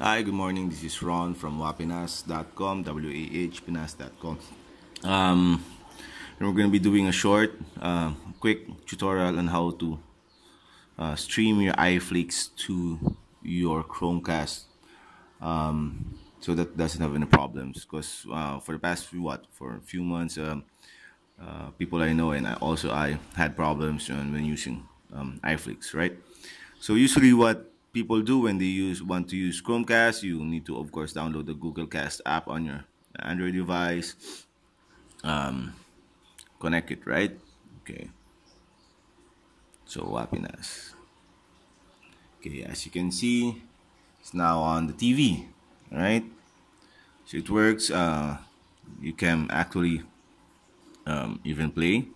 Hi, good morning. This is Ron from wahpinas.com, W-A-H-pinas.com. Um, we're going to be doing a short, uh, quick tutorial on how to uh, stream your iFlix to your Chromecast um, so that doesn't have any problems. Because uh, for the past few what for a few months, um, uh, people I know and I also I had problems when using um, iFlix, right? So usually what people do when they use want to use Chromecast, you need to of course download the Google Cast app on your Android device. Um, connect it, right? Okay. So happiness. Okay, as you can see, it's now on the TV, right? So it works. Uh, you can actually um, even play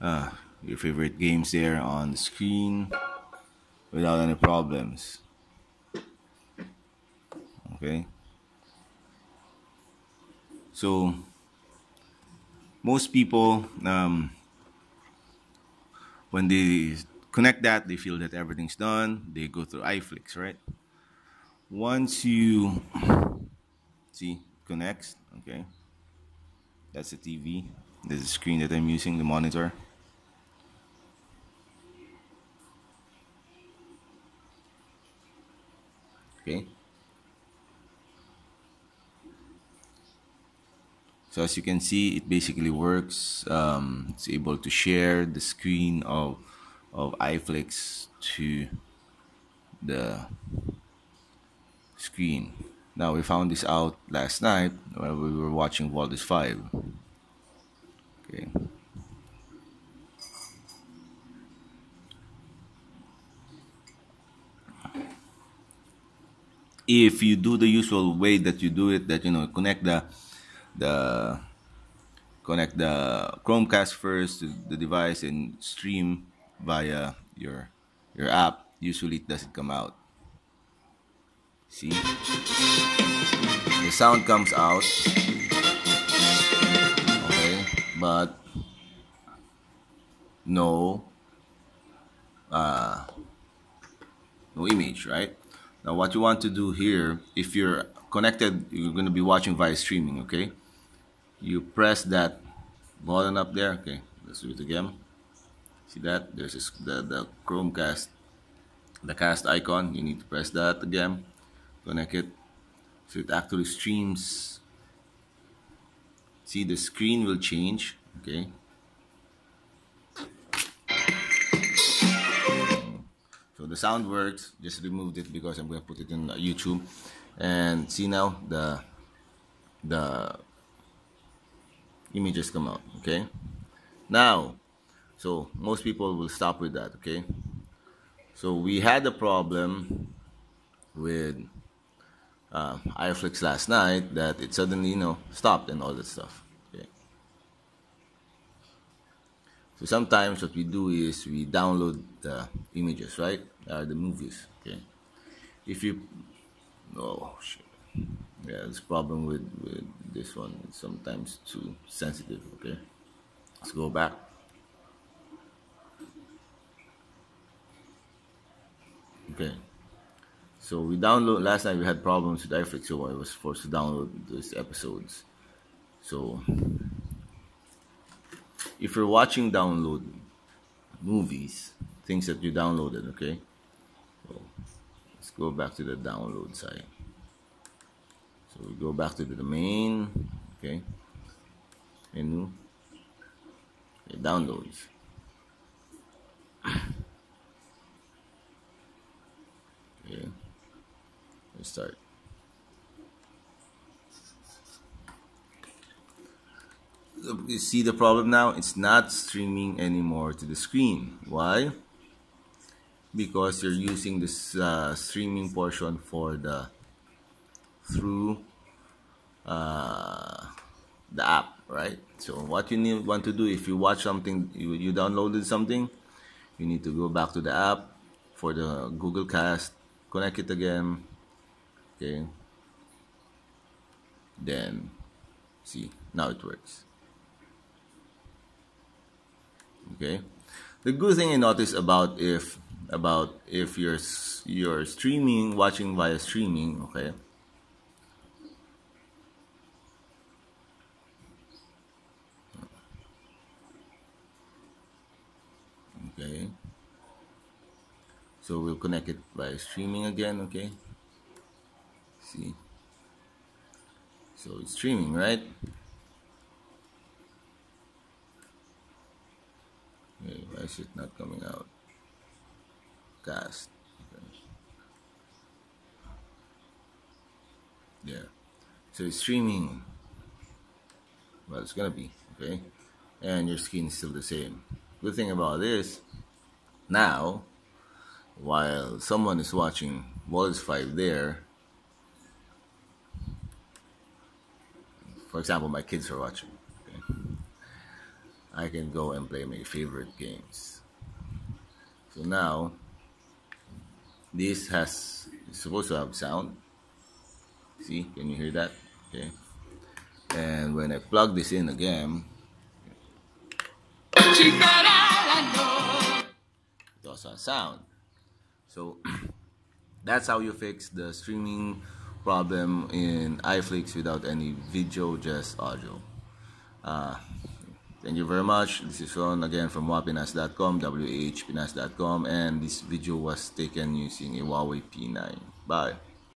uh, your favorite games there on the screen without any problems. Okay? So most people um, when they connect that they feel that everything's done. They go through iFlix right? Once you see connects okay? That's the TV this is the screen that I'm using the monitor okay? So as you can see it basically works. Um, it's able to share the screen of of iFlix to the screen. Now we found this out last night while we were watching Voltes 5 okay if you do the usual way that you do it that you know connect the the connect the chromecast first to the device and stream via your your app usually it doesn't come out. See? The sound comes out. Okay but no uh no image right now what you want to do here, if you're connected, you're going to be watching via streaming, okay? You press that button up there, okay? Let's do it again. See that? There's this, the, the Chromecast, the cast icon. You need to press that again. Connect it. So it actually streams. See, the screen will change, okay? So the sound works just removed it because I'm going to put it in YouTube. And see now the the images come out okay? Now so most people will stop with that okay? So we had a problem with uh, iFlix last night that it suddenly you know stopped and all that stuff So sometimes what we do is we download the images, right? Uh, the movies, okay? If you, oh shit, yeah, there's a problem with, with this one. Sometimes too sensitive, okay? Let's go back. Okay. So we download, last night we had problems with iFlix, so I was forced to download those episodes. So if you're watching download movies, things that you downloaded, okay? So let's go back to the download side. So we go back to the domain, okay? Menu, okay, downloads. Okay, let's start. You see the problem now? It's not streaming anymore to the screen. Why? Because you're using this uh, streaming portion for the through uh, the app, right? So what you need want to do if you watch something, you, you downloaded something, you need to go back to the app for the Google Cast, connect it again, okay? Then see now it works. Okay. The good thing I noticed about if about if you're you're streaming, watching via streaming, okay? Okay. So we'll connect it by streaming again, okay? See. So it's streaming, right? Is not coming out? Cast. Okay. Yeah. So it's streaming. Well, it's gonna be, okay? And your skin is still the same. Good thing about this, now, while someone is watching Voltes 5 there, for example, my kids are watching, I can go and play my favorite games. So now, this has supposed to have sound. See, can you hear that? Okay. And when I plug this in again, it also has sound. So that's how you fix the streaming problem in iFlix without any video, just audio. Uh, thank you very much. This is Ron again from wapinas.com, wahpinas.com, and this video was taken using a Huawei P9. Bye.